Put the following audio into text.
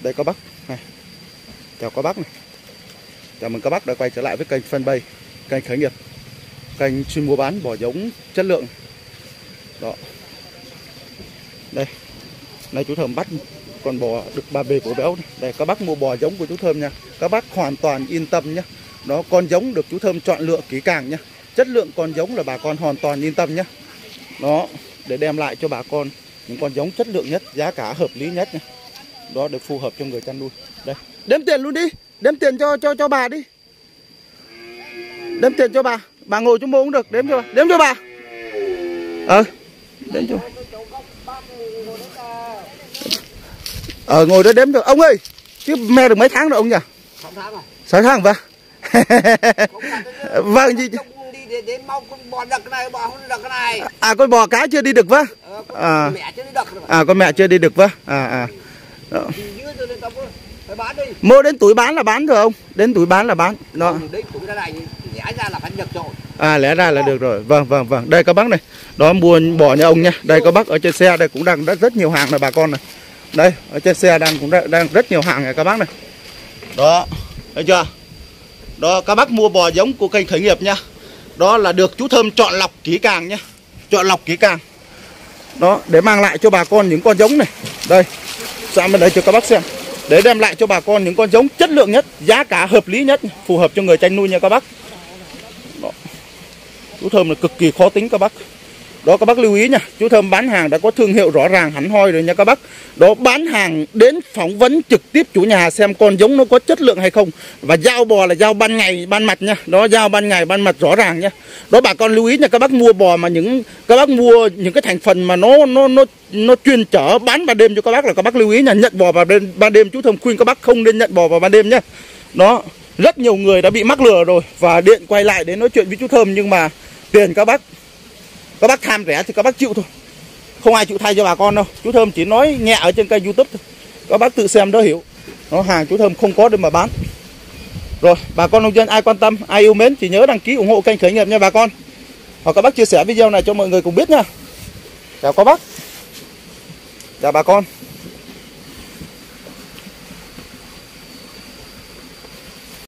đây, có bác. Này. Chào, có bác này. Chào mừng các bác đã quay trở lại với kênh fanpage, kênh khởi nghiệp, kênh chuyên mua bán bò giống chất lượng. Đó. Đây. Này, chú thơm bắt con bò được ba bề của béo này. đây, các bác mua bò giống của chú thơm nha. Các bác hoàn toàn yên tâm nhé đó con giống được chú thơm chọn lựa kỹ càng nhé chất lượng con giống là bà con hoàn toàn yên tâm nhé đó để đem lại cho bà con những con giống chất lượng nhất, giá cả hợp lý nhất nhé đó để phù hợp cho người chăn nuôi. Đây. Đếm tiền luôn đi. Đếm tiền cho cho cho bà đi. Đếm tiền cho bà. Bà ngồi chung mua cũng được. Đếm cho bà. Đếm cho bà. Ờ. Đếm cho. Ờ ngồi đó đếm được ông ơi chứ me được mấy tháng rồi ông nhỉ? Sáu tháng rồi sáu tháng vâng. Vâng gì Trông đi để, để mau con bò đực cái này bò không đực cái này. À con bò cái chưa đi được vâng. Ờ, con À. mẹ chưa đi đực rồi. À con mẹ chưa đi được vâng. À à đó. bán đi mua đến tuổi bán là bán rồi ông đến tuổi bán là bán đó À lẽ ra là được rồi. Vâng vâng vâng. Đây các bác này. Đó mua bò nhà ông nha. Đây các bác ở trên xe đây cũng đang rất, rất nhiều hàng này bà con này. Đây, ở trên xe đang cũng đang, đang rất nhiều hàng này các bác này. Đó. Thấy chưa? Đó các bác mua bò giống của kênh khởi nghiệp nha. Đó là được chú Thơm chọn lọc kỹ càng nhá. Chọn lọc kỹ càng. Đó, để mang lại cho bà con những con giống này. Đây ra bên đây cho các bác xem. Để đem lại cho bà con những con giống chất lượng nhất, giá cả hợp lý nhất, phù hợp cho người chăn nuôi nha các bác. Chú Thơm là cực kỳ khó tính các bác đó các bác lưu ý nha. Chú Thơm bán hàng đã có thương hiệu rõ ràng hẳn hoi rồi nha các bác. Đó bán hàng đến phỏng vấn trực tiếp chủ nhà xem con giống nó có chất lượng hay không. Và giao bò là giao ban ngày ban mặt nha. Đó giao ban ngày ban mặt rõ ràng nha. Đó bà con lưu ý nha các bác mua bò mà những Các bác mua những cái thành phần mà nó nó nó nó chuyên chở bán ban đêm cho các bác là các bác lưu ý nha. Nhận bò vào đêm, ban đêm chú Thơm khuyên các bác không nên nhận bò vào ban đêm nhé. Đó rất nhiều người đã bị mắc lừa rồi và điện quay lại để nói chuyện với chú Thơm nhưng mà tiền các bác các bác tham rẻ thì các bác chịu thôi. Không ai chịu thay cho bà con đâu. Chú Thơm chỉ nói nhẹ ở trên kênh YouTube thôi. Các bác tự xem đỡ hiểu. Nó hàng chú Thơm không có để mà bán. Rồi, bà con nông dân ai quan tâm, ai yêu mến thì nhớ đăng ký ủng hộ kênh khởi nghiệp nha bà con. Hoặc các bác chia sẻ video này cho mọi người cùng biết nha. Chào các bác. Chào bà con.